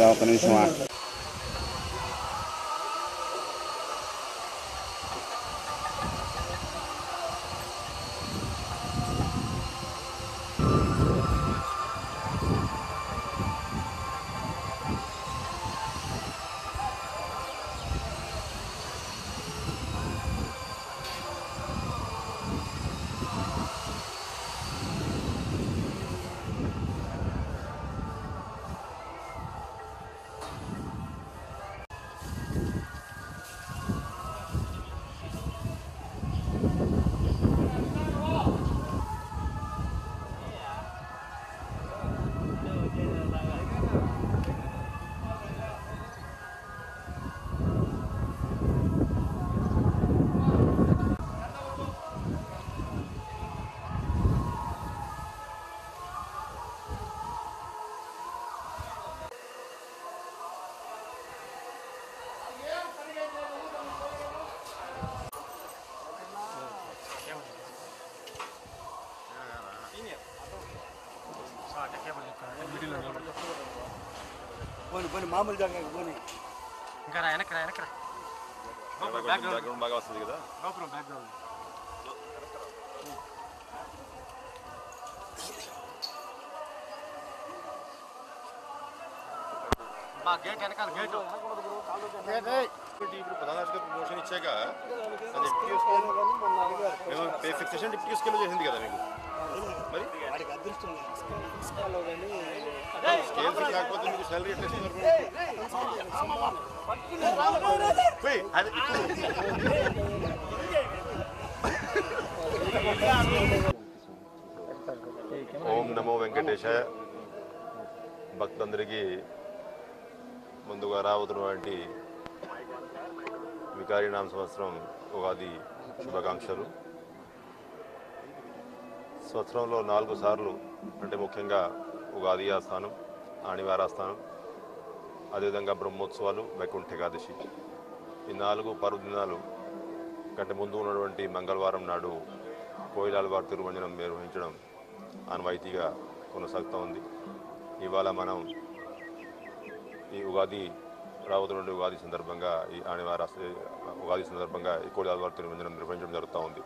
Wala ako tanong పోనీ పోనీ మామూలు జాగా పోనీ ఇంకా రా వెనక్కి రా వెనక్కి రా గోపురం బ్యాక్గ్రౌండ్ బాగా వస్తుంది కదా గోపురం బ్యాక్గ్రౌండ్ బా గేట్ వెనకాల గేట్ ఇప్పుడు ప్రధాన ప్రమోషన్ ఇచ్చాక అది డిప్యూటీ స్కూల్ మేము పే ఫిక్సేషన్ డిప్యూటీ స్కూల్ చేసింది కదా మీకు మరి వాడికి అదృష్టం మీకు సాలరీ ఎట్లా ఇస్తున్నారు ఓం నమో వెంకటేశాయ. భక్తులందరికీ ముందుగా రాబోతున్నటువంటి వికారీనామ సంవత్సరం ఉగాది శుభాకాంక్షలు. సంవత్సరంలో నాలుగు సార్లు అంటే ముఖ్యంగా ఉగాది ఆస్థానం ఆణివారాస్థానం అదేవిధంగా బ్రహ్మోత్సవాలు వైకుంఠ ఏకాదశి. ఈ నాలుగు పర్వదినాలు కంటే ముందు ఉన్నటువంటి మంగళవారం నాడు కోయిలాలవారి తిరుమంజనం నిర్వహించడం ఆనవాయితీగా కొనసాగుతూ ఉంది. ఇవాళ మనం ఈ ఉగాది రాబోతున్న ఉగాది సందర్భంగా ఈ ఆనివార ఉగాది సందర్భంగా ఈ కోయిలాలవారి తిరుమంజనం నిర్వహించడం జరుగుతూ ఉంది.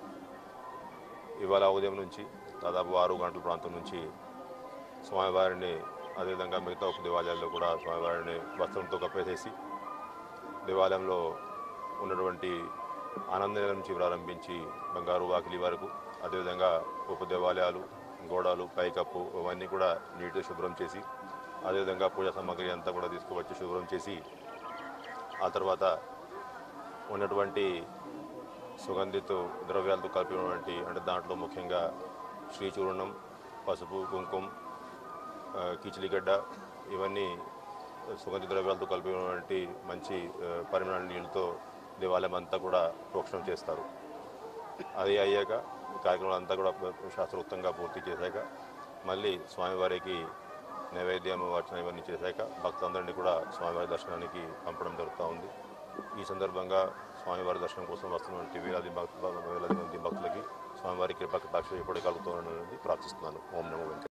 ఇవాళ ఉదయం నుంచి దాదాపు ఆరు గంటల ప్రాంతం నుంచి స్వామివారిని అదేవిధంగా మిగతా ఉప దేవాలయాల్లో కూడా స్వామివారిని వస్త్రంతో కప్పేసేసి దేవాలయంలో ఉన్నటువంటి ఆనంద నుంచి ప్రారంభించి బంగారు వాకిలి వరకు అదేవిధంగా ఉప దేవాలయాలు గోడలు పైకప్పు ఇవన్నీ కూడా నీట్గా శుభ్రం చేసి అదేవిధంగా పూజా సామాగ్రి అంతా కూడా తీసుకువచ్చి శుభ్రం చేసి ఆ తర్వాత ఉన్నటువంటి సుగంధిత ద్రవ్యాలతో కలిపి ఉన్నటువంటి అంటే దాంట్లో ముఖ్యంగా శ్రీచూర్ణం పసుపు కుంకుమ కిచిలిగడ్డ ఇవన్నీ సుగంధ ద్రవ్యాలతో కలిపి ఉన్నటువంటి మంచి పరిమాణ నీళ్ళతో దేవాలయం అంతా కూడా ప్రోక్షణం చేస్తారు. అది అయ్యాక కార్యక్రమాలు కార్యక్రమం అంతా కూడా శాస్త్రోక్తంగా పూర్తి చేశాక మళ్ళీ స్వామివారికి నైవేద్యం అర్చన ఇవన్నీ చేశాక భక్తులందరినీ కూడా స్వామివారి దర్శనానికి పంపడం జరుగుతూ ఉంది. ఈ సందర్భంగా స్వామివారి దర్శనం కోసం వస్తున్నటువంటి వేలాది భక్తు వేలాది మంది భక్తులకి స్వామివారి కృప కటాక్ష ఎప్పటికీ కలుగుతానని ప్రార్థిస్తున్నాను. ఓం నమో వెంకట